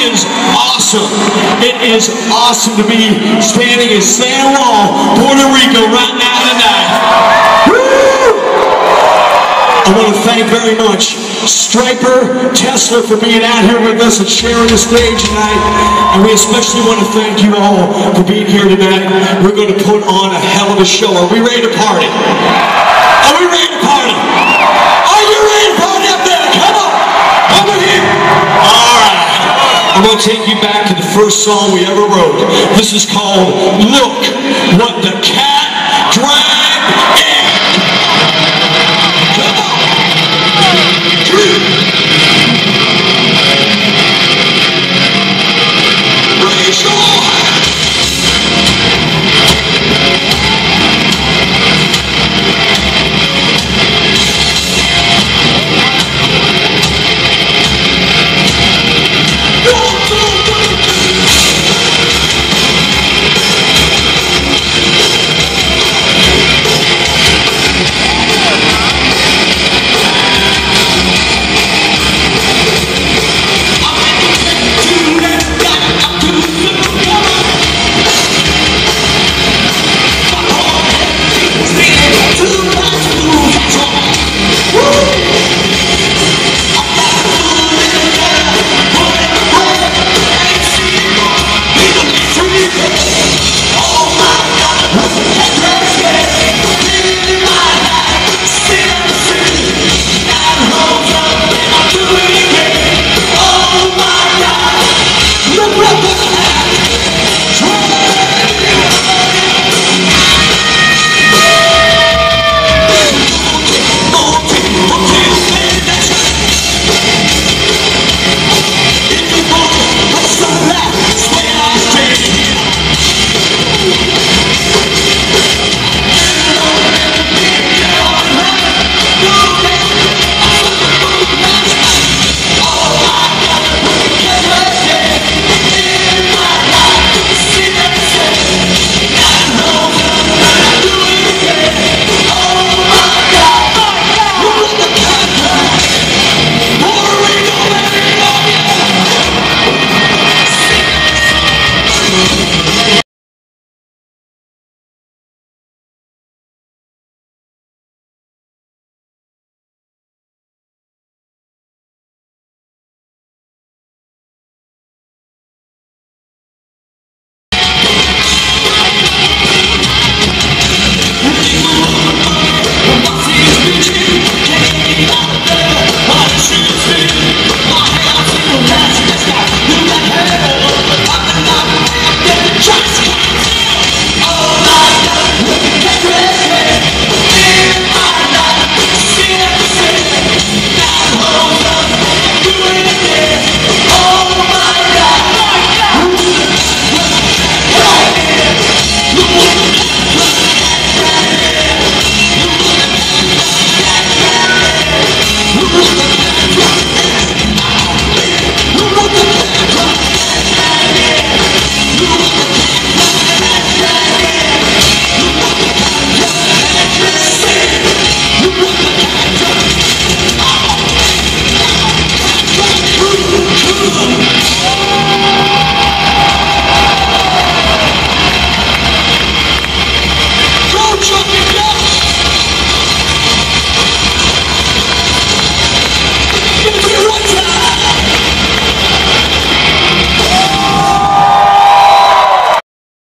is awesome. It is awesome to be standing in San Juan, Puerto Rico right now tonight. I want to thank very much Stryper Tesla for being out here with us and sharing the stage tonight. And we especially want to thank you all for being here tonight. We're going to put on a hell of a show. Are we ready to party? I'm going to take you back to the first song we ever wrote. This is called Look What the Cat Drop, drop.